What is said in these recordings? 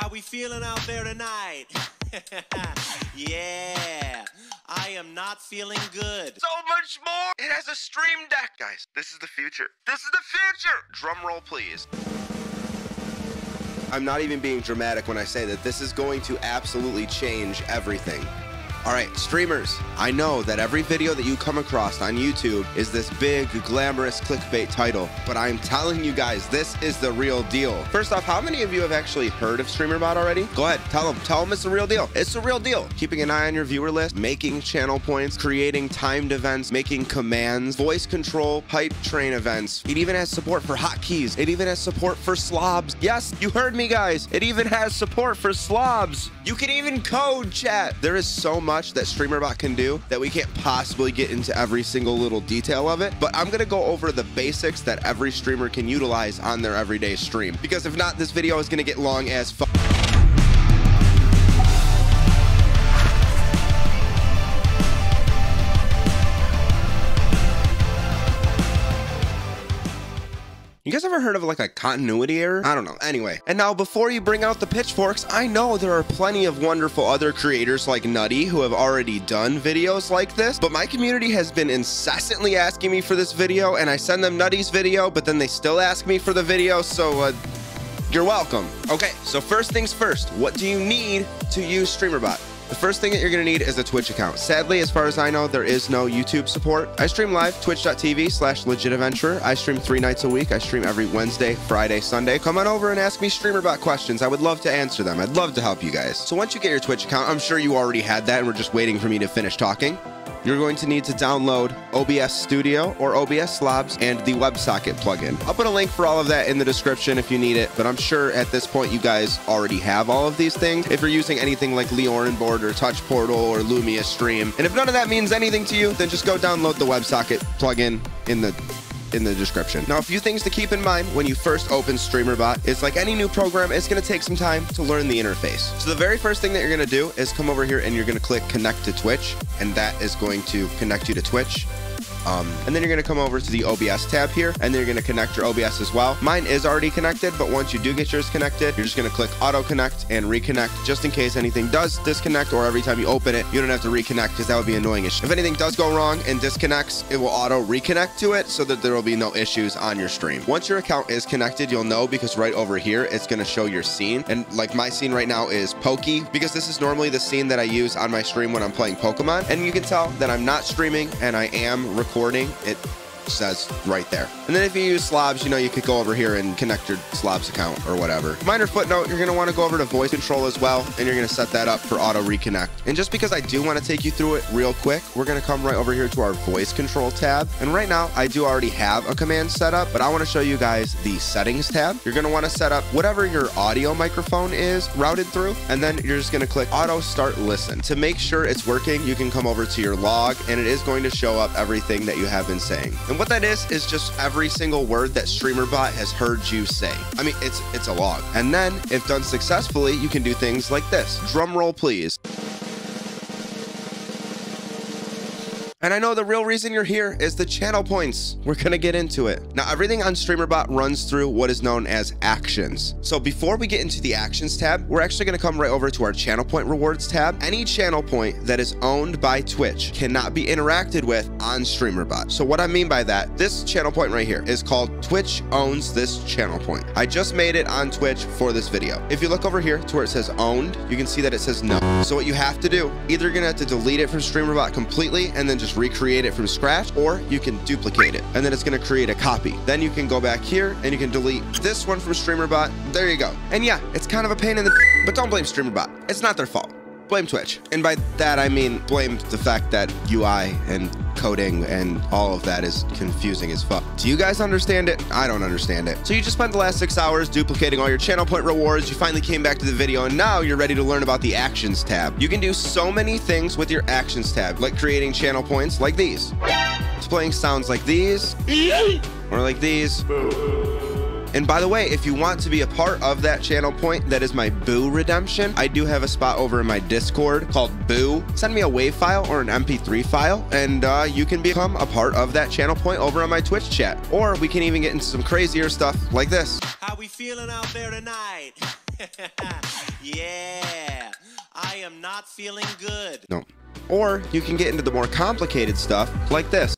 How we feeling out there tonight? yeah, I am not feeling good. So much more! It has a stream deck, guys. This is the future. This is the future! Drum roll, please. I'm not even being dramatic when I say that this is going to absolutely change everything. All right, streamers, I know that every video that you come across on YouTube is this big, glamorous clickbait title, but I'm telling you guys, this is the real deal. First off, how many of you have actually heard of StreamerBot already? Go ahead, tell them. Tell them it's the real deal. It's the real deal. Keeping an eye on your viewer list, making channel points, creating timed events, making commands, voice control, hype train events. It even has support for hotkeys. It even has support for slobs. Yes, you heard me, guys. It even has support for slobs. You can even code chat. There is so much much that StreamerBot can do that we can't possibly get into every single little detail of it. But I'm going to go over the basics that every streamer can utilize on their everyday stream. Because if not, this video is going to get long as fuck. You guys ever heard of like a continuity error? I don't know. Anyway, and now before you bring out the pitchforks, I know there are plenty of wonderful other creators like Nutty who have already done videos like this, but my community has been incessantly asking me for this video, and I send them Nutty's video, but then they still ask me for the video, so uh, you're welcome. Okay, so first things first, what do you need to use StreamerBot? The first thing that you're going to need is a Twitch account. Sadly, as far as I know, there is no YouTube support. I stream live, twitch.tv slash legitadventurer. I stream three nights a week. I stream every Wednesday, Friday, Sunday. Come on over and ask me StreamerBot questions. I would love to answer them. I'd love to help you guys. So once you get your Twitch account, I'm sure you already had that and we're just waiting for me to finish talking you're going to need to download OBS Studio or OBS Labs and the WebSocket plugin. I'll put a link for all of that in the description if you need it, but I'm sure at this point you guys already have all of these things. If you're using anything like Board or Touch Portal or Lumia Stream, and if none of that means anything to you, then just go download the WebSocket plugin in the in the description. Now, a few things to keep in mind when you first open StreamerBot is like any new program, it's going to take some time to learn the interface. So the very first thing that you're going to do is come over here and you're going to click connect to Twitch, and that is going to connect you to Twitch. Um, and then you're going to come over to the OBS tab here, and then you're going to connect your OBS as well. Mine is already connected, but once you do get yours connected, you're just going to click auto connect and reconnect just in case anything does disconnect or every time you open it, you don't have to reconnect because that would be annoying. If anything does go wrong and disconnects, it will auto reconnect to it so that there will be no issues on your stream. Once your account is connected, you'll know because right over here, it's going to show your scene. And like my scene right now is Pokey because this is normally the scene that I use on my stream when I'm playing Pokemon. And you can tell that I'm not streaming and I am recording recording, it says right there. And then if you use slobs, you know, you could go over here and connect your slobs account or whatever. Minor footnote, you're going to want to go over to voice control as well, and you're going to set that up for auto reconnect. And just because I do want to take you through it real quick, we're going to come right over here to our voice control tab. And right now, I do already have a command set up, but I want to show you guys the settings tab. You're going to want to set up whatever your audio microphone is routed through, and then you're just going to click auto start listen. To make sure it's working, you can come over to your log, and it is going to show up everything that you have been saying. And what that is is just every single word that StreamerBot has heard you say. I mean, it's it's a log. And then, if done successfully, you can do things like this. Drum roll, please. And I know the real reason you're here is the channel points. We're gonna get into it. Now, everything on StreamerBot runs through what is known as actions. So before we get into the actions tab, we're actually gonna come right over to our channel point rewards tab. Any channel point that is owned by Twitch cannot be interacted with on StreamerBot. So what I mean by that, this channel point right here is called Twitch owns this channel point. I just made it on Twitch for this video. If you look over here to where it says owned, you can see that it says no. So what you have to do, either you're gonna have to delete it from StreamerBot completely and then just just recreate it from scratch, or you can duplicate it, and then it's going to create a copy. Then you can go back here and you can delete this one from StreamerBot. There you go. And yeah, it's kind of a pain in the but don't blame StreamerBot. It's not their fault. Blame Twitch. And by that, I mean blame the fact that UI and coding and all of that is confusing as fuck. Do you guys understand it? I don't understand it. So you just spent the last six hours duplicating all your channel point rewards. You finally came back to the video and now you're ready to learn about the actions tab. You can do so many things with your actions tab, like creating channel points like these, displaying sounds like these, or like these. And by the way, if you want to be a part of that channel point, that is my Boo redemption. I do have a spot over in my Discord called Boo. Send me a WAV file or an MP3 file, and uh, you can become a part of that channel point over on my Twitch chat. Or we can even get into some crazier stuff like this. How we feeling out there tonight? Yeah, I am not feeling good. No. Or you can get into the more complicated stuff like this.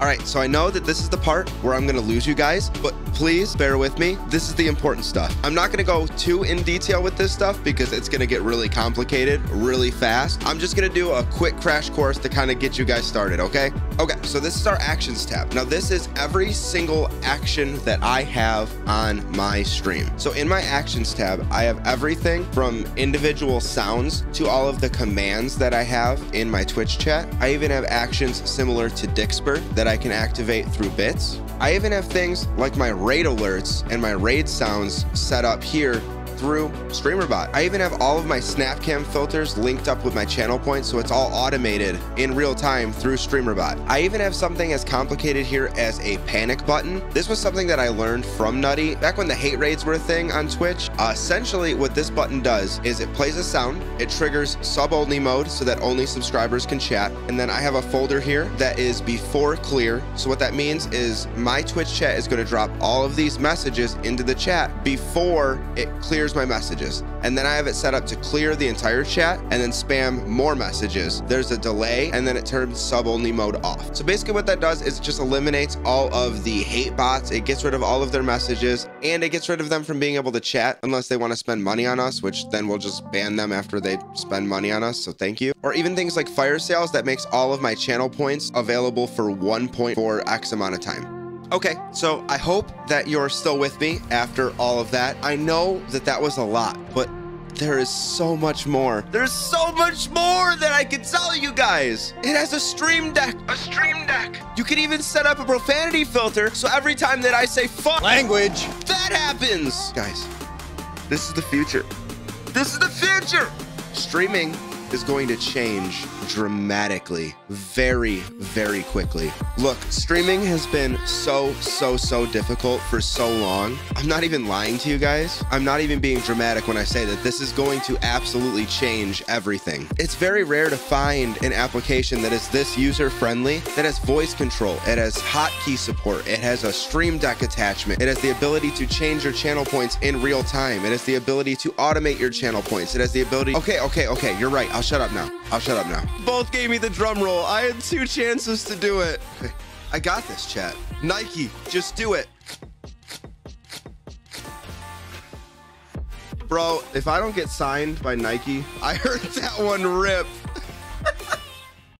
All right, so I know that this is the part where I'm gonna lose you guys, but please bear with me. This is the important stuff. I'm not gonna go too in detail with this stuff because it's gonna get really complicated really fast. I'm just gonna do a quick crash course to kind of get you guys started, okay? Okay, so this is our actions tab. Now this is every single action that I have on my stream. So in my actions tab, I have everything from individual sounds to all of the commands that I have in my Twitch chat. I even have actions similar to Dixper that I can activate through bits. I even have things like my raid alerts and my raid sounds set up here through StreamerBot. I even have all of my SnapCam filters linked up with my channel points, so it's all automated in real time through StreamerBot. I even have something as complicated here as a panic button. This was something that I learned from Nutty back when the hate raids were a thing on Twitch. Uh, essentially, what this button does is it plays a sound, it triggers sub-only mode so that only subscribers can chat, and then I have a folder here that is before clear. So what that means is my Twitch chat is going to drop all of these messages into the chat before it clears my messages. And then I have it set up to clear the entire chat and then spam more messages. There's a delay and then it turns sub only mode off. So basically what that does is it just eliminates all of the hate bots. It gets rid of all of their messages and it gets rid of them from being able to chat unless they want to spend money on us, which then we'll just ban them after they spend money on us. So thank you. Or even things like fire sales that makes all of my channel points available for 1.4 X amount of time. Okay, so I hope that you're still with me after all of that. I know that that was a lot, but there is so much more. There's so much more that I can tell you guys. It has a stream deck. A stream deck. You can even set up a profanity filter so every time that I say fuck Language. that happens. Guys, this is the future. This is the future. Streaming is going to change dramatically, very, very quickly. Look, streaming has been so, so, so difficult for so long. I'm not even lying to you guys. I'm not even being dramatic when I say that this is going to absolutely change everything. It's very rare to find an application that is this user friendly, that has voice control, it has hotkey support, it has a stream deck attachment, it has the ability to change your channel points in real time, it has the ability to automate your channel points, it has the ability. Okay, okay, okay, you're right. I'll shut up now. I'll shut up now. Both gave me the drum roll. I had two chances to do it. I got this, chat. Nike, just do it. Bro, if I don't get signed by Nike, I heard that one rip.